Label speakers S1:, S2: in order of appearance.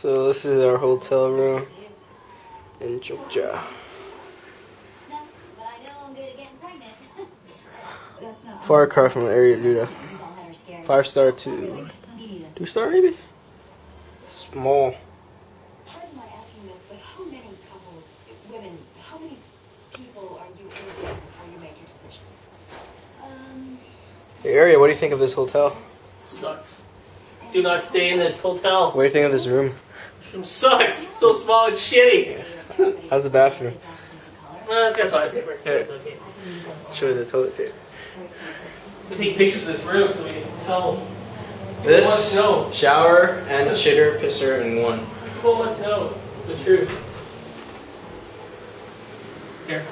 S1: So this is our hotel room in Jogja. Far cry from the Aryaduta. Five star to two star, maybe. Small.
S2: Pardon my asking this, but how many couples, women, how many people are you interviewing before you make your decision?
S3: Um,
S1: Hey, area. What do you think of this hotel?
S4: Sucks. Do not stay in this hotel.
S1: What do you think of this room?
S4: Room sucks. So small and shitty.
S1: How's the bathroom?
S4: Well, it's got toilet paper, so it's okay.
S1: Show you the toilet paper.
S4: We take pictures of this room so we can tell.
S1: This shower and shitter, pisser in one.
S4: People must know the truth. Here,